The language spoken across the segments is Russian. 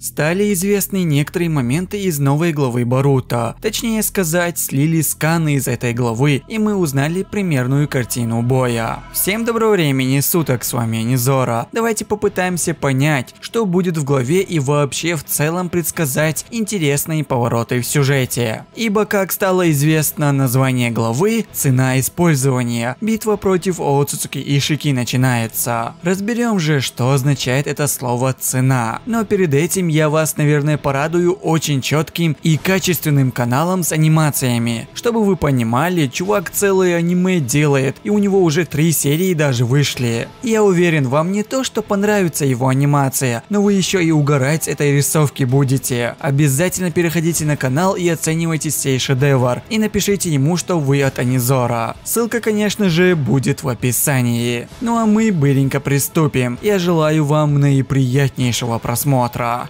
Стали известны некоторые моменты из новой главы Боруто. Точнее сказать, слили сканы из этой главы, и мы узнали примерную картину боя. Всем доброго времени суток, с вами Низора. Давайте попытаемся понять, что будет в главе и вообще в целом предсказать интересные повороты в сюжете. Ибо, как стало известно, название главы – цена использования. Битва против Оцуцуки и Шики начинается. Разберем же, что означает это слово цена. Но перед этим я вас, наверное, порадую очень четким и качественным каналом с анимациями. Чтобы вы понимали, чувак целое аниме делает, и у него уже три серии даже вышли. Я уверен, вам не то, что понравится его анимация, но вы еще и угорать этой рисовки будете. Обязательно переходите на канал и оценивайте сей шедевр, и напишите ему, что вы от Анизора. Ссылка, конечно же, будет в описании. Ну а мы быренько приступим. Я желаю вам наиприятнейшего просмотра.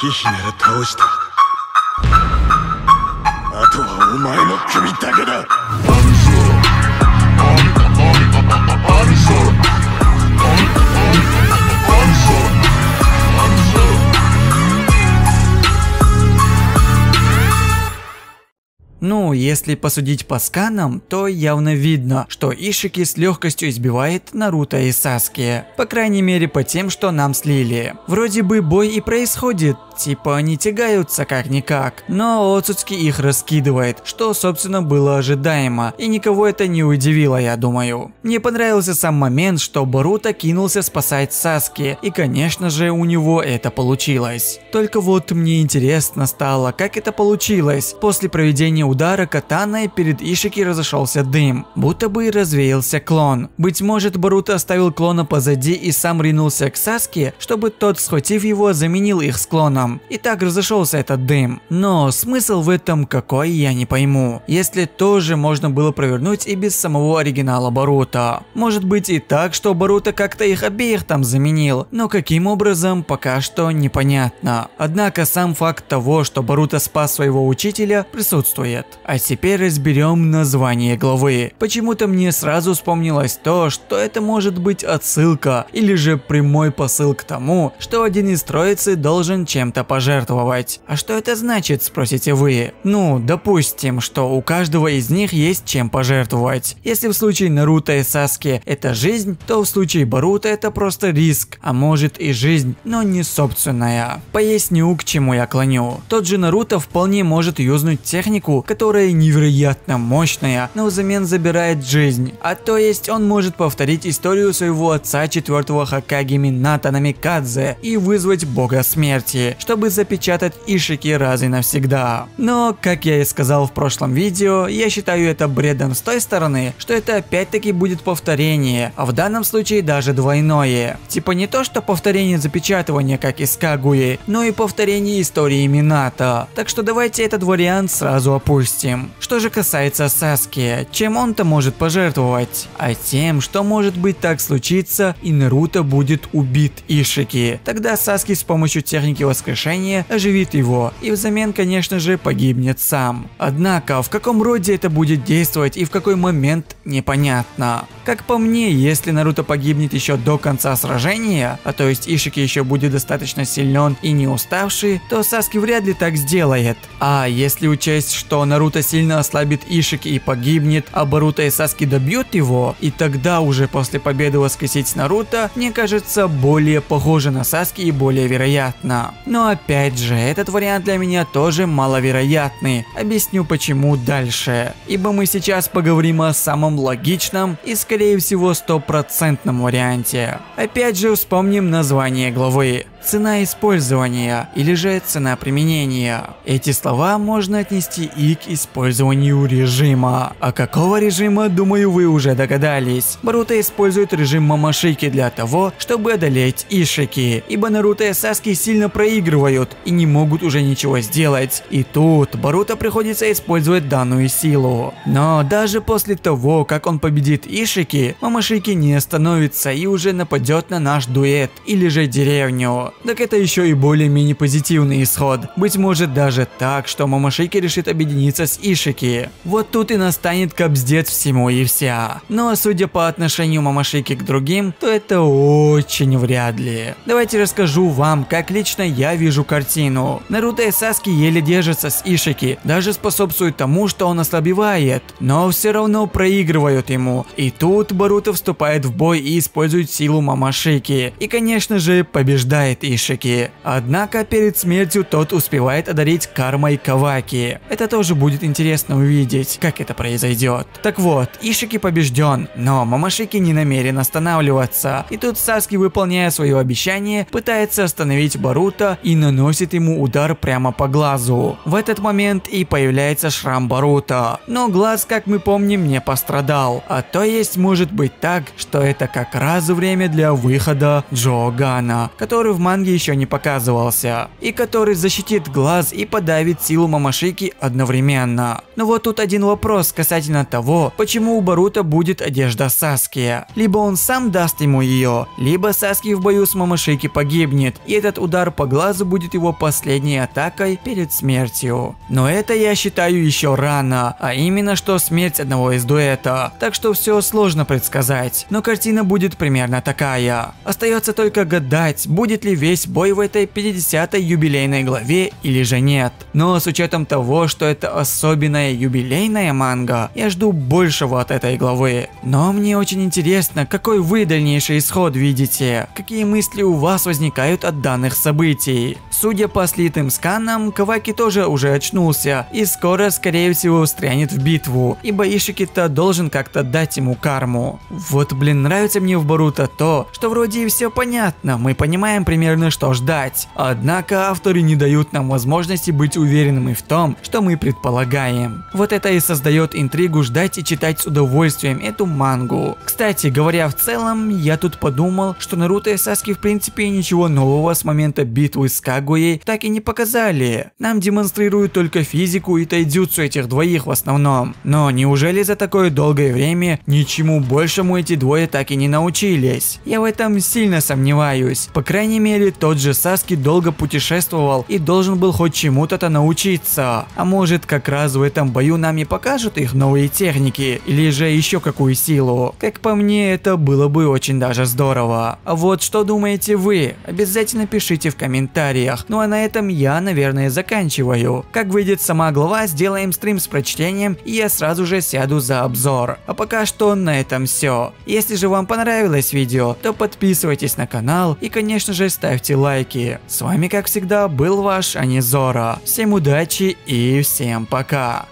ヒヒなら倒した。あとはお前の首だけだ。Ну, если посудить по сканам, то явно видно, что Ишики с легкостью избивает Наруто и Саски. По крайней мере по тем, что нам слили. Вроде бы бой и происходит, типа они тягаются как-никак, но Оцуцки их раскидывает, что собственно было ожидаемо, и никого это не удивило, я думаю. Мне понравился сам момент, что Боруто кинулся спасать Саски, и конечно же у него это получилось. Только вот мне интересно стало, как это получилось. После проведения удара катаной перед Ишики разошелся дым, будто бы развеялся клон. Быть может Боруто оставил клона позади и сам ринулся к Саске, чтобы тот, схватив его, заменил их с клоном. И так разошелся этот дым. Но смысл в этом какой, я не пойму. Если тоже можно было провернуть и без самого оригинала Боруто. Может быть и так, что Боруто как-то их обеих там заменил, но каким образом, пока что непонятно. Однако сам факт того, что Боруто спас своего учителя, присутствует лет. А теперь разберем название главы. Почему-то мне сразу вспомнилось то, что это может быть отсылка или же прямой посыл к тому, что один из троицы должен чем-то пожертвовать. А что это значит, спросите вы? Ну, допустим, что у каждого из них есть чем пожертвовать. Если в случае Наруто и Саски это жизнь, то в случае Баруто это просто риск, а может и жизнь, но не собственная. Поясню, к чему я клоню. Тот же Наруто вполне может юзнуть технику, которая невероятно мощная, но взамен забирает жизнь. А то есть он может повторить историю своего отца четвертого Хакаги Мината Намикадзе и вызвать бога смерти, чтобы запечатать Ишики раз и навсегда. Но, как я и сказал в прошлом видео, я считаю это бредом с той стороны, что это опять-таки будет повторение, а в данном случае даже двойное. Типа не то, что повторение запечатывания, как из Кагуи, но и повторение истории Мината. Так что давайте этот вариант сразу опустим допустим. Что же касается Саски, чем он-то может пожертвовать? А тем, что может быть так случится и Наруто будет убит Ишики. Тогда Саски с помощью техники воскрешения оживит его и взамен, конечно же, погибнет сам. Однако, в каком роде это будет действовать и в какой момент, непонятно. Как по мне, если Наруто погибнет еще до конца сражения, а то есть Ишики еще будет достаточно силен и не уставший, то Саски вряд ли так сделает. А если учесть, что Наруто сильно ослабит Ишики и погибнет, а Баруто и Саски добьют его, и тогда уже после победы воскресить Наруто, мне кажется, более похоже на Саски и более вероятно. Но опять же, этот вариант для меня тоже маловероятный. Объясню почему дальше. Ибо мы сейчас поговорим о самом логичном и скорее всего стопроцентном варианте. Опять же вспомним название главы. Цена использования или же цена применения. Эти слова можно отнести и к использованию режима. А какого режима, думаю, вы уже догадались. Боруто использует режим Мамашики для того, чтобы одолеть Ишики, ибо Наруто и Саски сильно проигрывают и не могут уже ничего сделать. И тут Боруто приходится использовать данную силу. Но даже после того, как он победит Ишики, Мамашики не остановится и уже нападет на наш дуэт или же деревню. Видео. Так это еще и более-менее позитивный исход. Быть может даже так, что Мамашики решит объединиться с Ишики. Вот тут и настанет капздец всему и вся. Но ну, а судя по отношению Мамашики к другим, то это очень вряд ли. Давайте расскажу вам, как лично я вижу картину. Наруто и Саски еле держатся с Ишики, даже способствует тому, что он ослабевает, но все равно проигрывают ему. И тут Баруто вступает в бой и использует силу Мамашики. И конечно же побеждает Ишики. Однако перед смертью тот успевает одарить кармой Каваки. Это тоже будет интересно увидеть, как это произойдет. Так вот, Ишики побежден, но Мамашики не намерен останавливаться. И тут Саски, выполняя свое обещание, пытается остановить Баруто и наносит ему удар прямо по глазу. В этот момент и появляется шрам Баруто. Но глаз, как мы помним, не пострадал. А то есть может быть так, что это как раз время для выхода Джо Гана, который в манге еще не показывался. И который защитит глаз и подавит силу Мамашики одновременно. Но вот тут один вопрос касательно того, почему у Баруто будет одежда Саски. Либо он сам даст ему ее, либо Саски в бою с Мамашики погибнет, и этот удар по глазу будет его последней атакой перед смертью. Но это я считаю еще рано, а именно что смерть одного из дуэта, так что все сложно предсказать, но картина будет примерно такая. Остается только гадать, будет ли весь бой в этой 50-й юбилейной главе или же нет. Но с учетом того, что это особенная юбилейная манга, я жду большего от этой главы. Но мне очень интересно, какой вы дальнейший исход видите, какие мысли у вас возникают от данных событий. Судя по слитым сканам, Каваки тоже уже очнулся и скоро, скорее всего, встрянет в битву, ибо Ишики-то должен как-то дать ему карму. Вот блин, нравится мне в Боруто то, что вроде и все понятно, мы понимаем примерно что ждать. Однако авторы не дают нам возможности быть уверенными в том, что мы предполагаем. Вот это и создает интригу ждать и читать с удовольствием эту мангу. Кстати, говоря в целом, я тут подумал, что Наруто и Саски в принципе ничего нового с момента битвы с Кагуей так и не показали. Нам демонстрируют только физику и тайдзюцу этих двоих в основном. Но неужели за такое долгое время ничему большему эти двое так и не научились? Я в этом сильно сомневаюсь. По крайней мере, тот же Саски долго путешествовал и должен был хоть чему-то научиться. А может как раз в этом бою нам и покажут их новые техники или же еще какую силу. Как по мне, это было бы очень даже здорово. А вот что думаете вы? Обязательно пишите в комментариях. Ну а на этом я, наверное, заканчиваю. Как выйдет сама глава, сделаем стрим с прочтением и я сразу же сяду за обзор. А пока что на этом все. Если же вам понравилось видео, то подписывайтесь на канал и конечно же ставьте лайки. С вами как всегда был ваш Анизора. Всем удачи и всем пока.